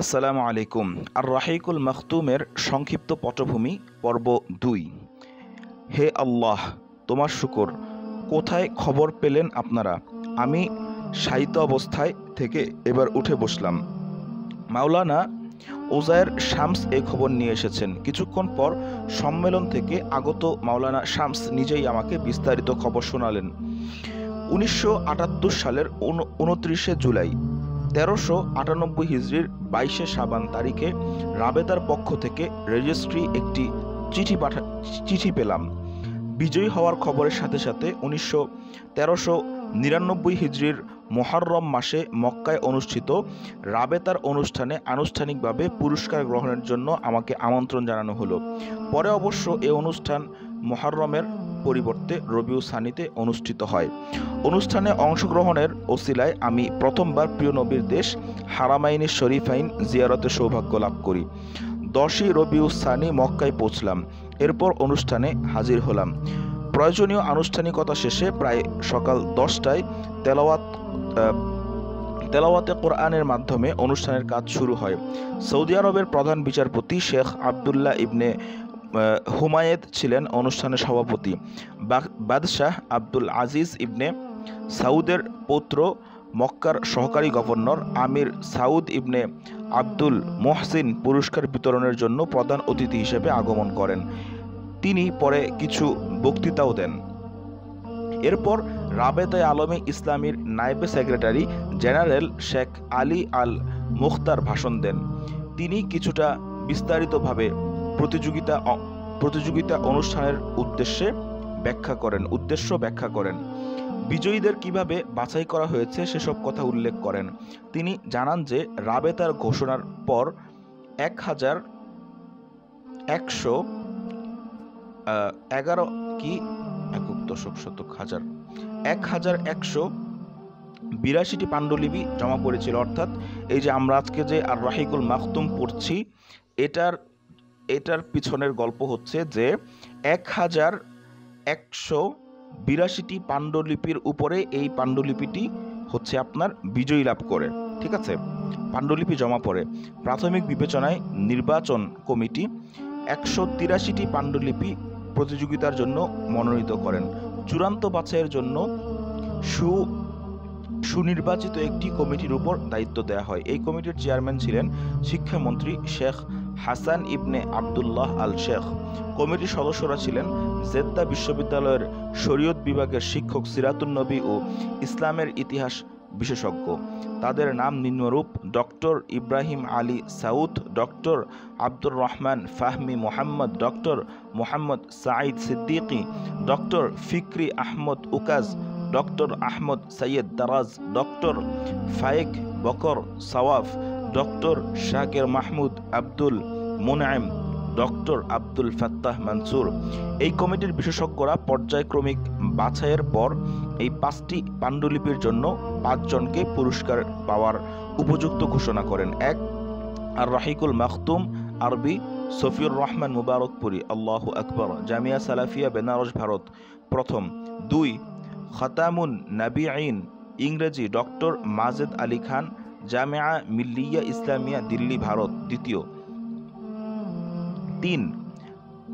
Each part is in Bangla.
আসসালামু আলাইকুম। আর রাহিকুল মখতুমের সংক্ষিপ্ত পটভূমি, পর্ব দুই। হে আল্লাহ, তোমার শুকর, কোথায় খবর পেলেন আপনারা? আমি সাহিত্য অবস্থায় থেকে এবার উঠে বসলাম। মাওলানা ওজায়ের শামস এই খবর নিয়ে এসেছেন। কিছুক্ষণ পর সম্মেলন থেকে আগত মাওলানা শামস নিজেই আমাকে বিস্তারিত খবর শোনালেন। উনিশশো আটাত্তর সালের উনত্রিশে জুলাই তেরোশো আটানব্বই হিজড়ির বাইশে সাবান তারিখে রাবেদার পক্ষ থেকে রেজিস্ট্রি একটি চিঠি পাঠা, চিঠি পেলাম। বিজয়ী হওয়ার খবরের সাথে সাথে উনিশশো তেরোশো নিরানব্বই হিজড়ির মোহাররম মাসে মক্কায় অনুষ্ঠিত রাবেতার অনুষ্ঠানে আনুষ্ঠানিকভাবে পুরস্কার গ্রহণের জন্য আমাকে আমন্ত্রণ জানানো হলো। পরে অবশ্য এ অনুষ্ঠান মোহাররমের পরিবর্তে রবিউ সানিতে অনুষ্ঠিত হয়। অনুষ্ঠানে অংশগ্রহণের ওসিলায় আমি প্রথমবার প্রিয় নবীর দেশ হারামাইনি শরীফাইন জিয়ারতে সৌভাগ্য লাভ করি। দশই রবিউ সানি মক্কায় পৌঁছলাম। এরপর অনুষ্ঠানে হাজির হলাম। প্রয়োজনীয় আনুষ্ঠানিকতা শেষে প্রায় সকাল দশটায় তেলাওয়াত তেলাওয়াতে কোরআনের মাধ্যমে অনুষ্ঠানের কাজ শুরু হয়। সৌদি আরবের প্রধান বিচারপতি শেখ আবদুল্লাহ ইবনে হুমায়েদ ছিলেন অনুষ্ঠানের সভাপতি। বাদশাহ আব্দুল আজিজ ইবনে সাউদের পৌত্র, মক্কার সহকারী governor Amir Saud Ibn Abdul Mohsin পুরস্কার বিতরণের জন্য প্রধান অতিথি হিসেবে আগমন করেন। তিনি পরে কিছু বক্তৃতাও দেন। এরপর রাবেতায় আলমী ইসলামীর নায়েবে secretary general Sheikh Ali Al Mukhtar ভাষণ দেন। তিনি কিছুটা বিস্তারিতভাবে প্রতিযোগিতা প্রতিযোগিতা অনুষ্ঠানের উদ্দেশ্যে ব্যাখ্যা করেন, উদ্দেশ্য ব্যাখ্যা করেন। বিজয়ীদের কীভাবে বাছাই করা হয়েছে সেসব কথা উল্লেখ করেন। তিনি জানান যে রাবে তার ঘোষণার পর এক হাজার একশো এগারো কি? একক দশক শতক, হাজার। এক হাজার একশো বিরাশিটি পাণ্ডুলিপি জমা পড়েছিল। অর্থাৎ এই যে আমরা আজকে যে আর রাহিকুল মাখতুম পড়ছি, এটার এটার পিছনের গল্প হচ্ছে যে এক হাজার একশো বিরাশিটি পাণ্ডুলিপির উপরে এই পাণ্ডুলিপিটি হচ্ছে আপনার বিজয়ী লাভ করে, ঠিক আছে? পাণ্ডুলিপি জমা পড়ে। প্রাথমিক বিবেচনায় নির্বাচন কমিটি একশো তিরাশিটি পাণ্ডুলিপি প্রতিযোগিতার জন্য মনোনীত করেন। চূড়ান্ত বাছাইয়ের জন্য সু সুনির্বাচিত একটি কমিটির উপর দায়িত্ব দেওয়া হয়। এই কমিটির চেয়ারম্যান ছিলেন শিক্ষামন্ত্রী শেখ হাসান ইবনে আবদুল্লাহ আল শেখ কমিটির সদস্যরা ছিলেন জেদ্দা বিশ্ববিদ্যালয়ের শরীয়ত বিভাগের শিক্ষক সিরাতুন নবী ও ইসলামের ইতিহাস বিশেষজ্ঞ। তাদের নাম নিম্নরূপ, doctor Ibrahim Ali Saud, doctor Abdur Rahman Fahmi Mohammad, doctor Mohammad Saeed Siddiqui, doctor Fikri Ahmad Ukaz, doctor Ahmad Syed Daraz, doctor Fayek Bakr Sawaf doctor Shakir Mahmud Abdul Munaem doctor Abdul Fattah Mansur. এই কমিটির বিশেষজ্ঞরা পর্যায়ক্রমিক বাছাইয়ের পর এই পাঁচটি পাণ্ডুলিপির জন্য পাঁচজনকে পুরস্কার পাওয়ার উপযুক্ত ঘোষণা করেন। এক, আর রাহিকুল মাখতুম আরবি, সফিউর রহমান মুবারকপুরি, আল্লাহ আকবর, জামিয়া সালাফিয়া, বেনারস, ভারত। প্রথম। দুই, খতামুন নাবি আইন ইংরেজি ডক্টর মাজেদ আলী খান জামিয়া মিল্লিয়া ইসলামিয়া, দিল্লি, ভারত, দ্বিতীয়। তিন,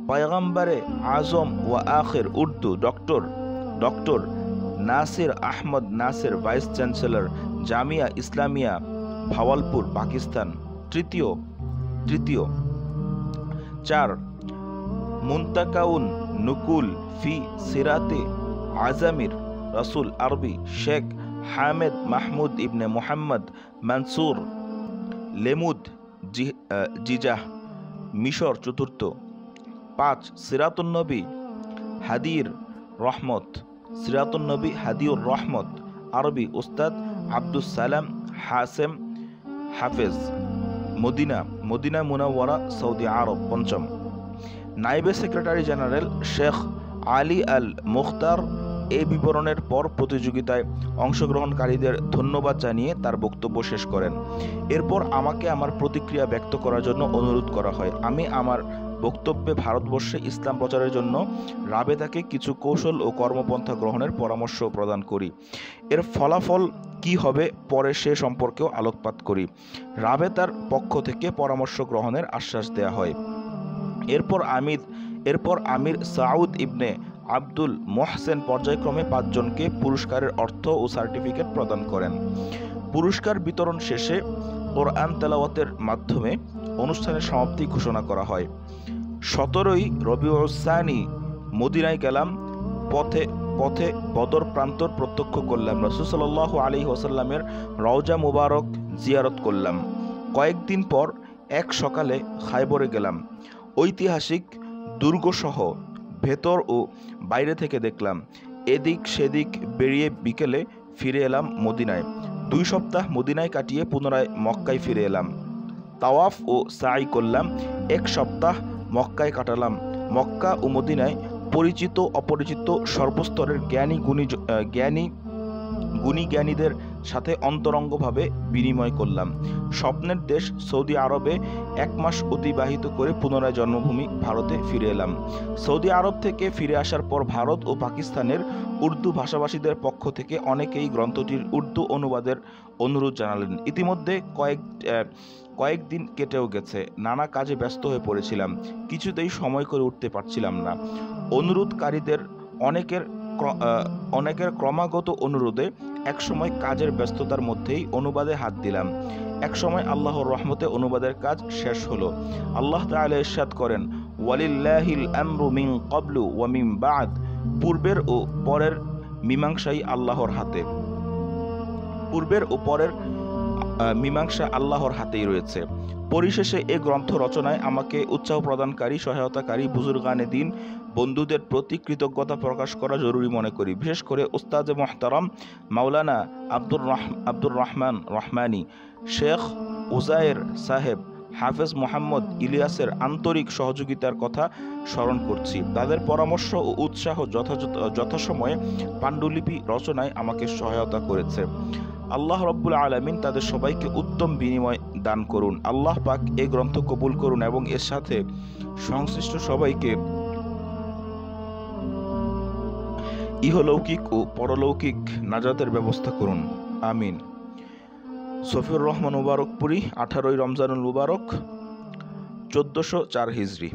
পয়গম্বরে আজম ও আখের Urdu doctor doctor Nasir Ahmad Nasir, vice chancellor Jamia Islamia, Bahawalpur, Pakistan. তৃতীয় তৃতীয়। চার, মুন্তাকাউন নুকুল ফি সিরাতে আজামির রসুল আরবি শেখ হামেদ মাহমুদ ইবনে মোহাম্মদ মানসুর, লেমুদ জিজাহ, মিশর চতুর্থ, পাঁচ সিরাতুন্নবী হাদির রহমত সিরাতুন্নবী হাদিউর রহমত, আরবি উস্তাদ Abdus Salam Hashem Hafez, Medina Medina Munawwara, Saudi Arab পঞ্চম। নাইবে secretary general Sheikh Ali Al Mukhtar এই বিবরণের পর প্রতিযোগিতায় অংশগ্রহণকারীদের ধন্যবাদ জানিয়ে তার বক্তব্য শেষ করেন। এরপর আমাকে আমার প্রতিক্রিয়া ব্যক্ত করার জন্য অনুরোধ করা হয়। আমি আমার বক্তব্যে ভারতবর্ষে ইসলাম প্রচারের জন্য রাবেদাকে কিছু কৌশল ও কর্মপন্থা গ্রহণের পরামর্শ প্রদান করি। এর ফলাফল কি হবে পরে সে সম্পর্কেও আলোকপাত করি। রাবেতার পক্ষ থেকে পরামর্শ গ্রহণের আশ্বাস দেয়া হয়। এরপর আমির এরপর আমির সাউদ ইবনে আব্দুল মোহসেন পর্যায়ক্রমে পাঁচজনকে পুরস্কারের অর্থ ও সার্টিফিকেট প্রদান করেন। পুরস্কার বিতরণ শেষে কোরআন তেলাওয়াতের মাধ্যমে অনুষ্ঠানের সমাপ্তি ঘোষণা করা হয়। সতেরোই রবিউসানি মদিনায় গেলাম, পথে পথে বদর প্রান্তর প্রত্যক্ষ করলাম রসুসাল্লাহ আলী ওসাল্লামের রওজা মুবারক জিয়ারত করলাম। কয়েকদিন পর এক সকালে খাইবরে গেলাম। ঐতিহাসিক দুর্গসহ ভেতর ও বাইরে থেকে দেখলাম। এদিক সেদিক বেরিয়ে বিকেলে ফিরে এলাম মদিনায়। দুই সপ্তাহ মদিনায় কাটিয়ে পুনরায় মক্কায় ফিরে এলাম। তাওয়াফ ও সাই করলাম। এক সপ্তাহ মক্কায় কাটালাম। মক্কা ও মদিনায় পরিচিত, অপরিচিত সর্বস্তরের জ্ঞানী গুণী জ্ঞানী গুণী জ্ঞানীদের সাথে অন্তরঙ্গভাবে বিনিময় করলাম। স্বপ্নের দেশ সৌদি আরবে এক মাস অতিবাহিত করে পুনরায় জন্মভূমি ভারতে ফিরে এলাম। সৌদি আরব থেকে ফিরে আসার পর ভারত ও পাকিস্তানের উর্দু ভাষাভাষীদের পক্ষ থেকে অনেকেই গ্রন্থটির উর্দু অনুবাদের অনুরোধ জানালেন। ইতিমধ্যে কয়েক কয়েকদিন কেটেও গেছে। নানা কাজে ব্যস্ত হয়ে পড়েছিলাম। কিছুতেই সময় করে উঠতে পারছিলাম না। অনুরোধকারীদের অনেকের অনেকের ক্রমাগত অনুরোধে একসময় কাজের ব্যস্ততার মধ্যেই অনুবাদে হাত দিলাম। একসময় আল্লাহর রহমতে অনুবাদের কাজ শেষ হলো। আল্লাহ তাআলা ইরশাদ করেন, ওয়ালিল্লাহিল আমরু মিন ওয়ামিম ওয়া বাদ। পূর্বের ও পরের মীমাংসাই আল্লাহর হাতে। পূর্বের ও পরের মীমাংসা আল্লাহর হাতেই রয়েছে। পরিশেষে এ গ্রন্থ রচনায় আমাকে উৎসাহ প্রদানকারী, সহায়তাকারী, বুজুর্গানে দিন, বন্ধুদের প্রতি কৃতজ্ঞতা প্রকাশ করা জরুরি মনে করি। বিশেষ করে উস্তাদে মোহতারাম, মাওলানা আব্দুর রহ আব্দুর রহমান রহমানি, শেখ উজায়ের সাহেব, হাফেজ মোহাম্মদ ইলিয়াসের আন্তরিক সহযোগিতার কথা স্মরণ করছি। তাদের পরামর্শ ও উৎসাহ যথাযথ, যথাসময়ে পাণ্ডুলিপি রচনায় আমাকে সহায়তা করেছে। আল্লাহ রব্বুল আলমিন তাদের সবাইকে উত্তম বিনিময় দান করুন। আল্লাহ পাক এই গ্রন্থ কবুল করুন এবং এর সাথে সংশ্লিষ্ট সবাইকে ইহলৌকিক ও পরলৌকিক নাজাতের ব্যবস্থা করুন। আমিন। সফিউর রহমান মুবারকপুরি, আঠারোই রমজানুল মুবারক, চোদ্দোশো চার হিজড়ি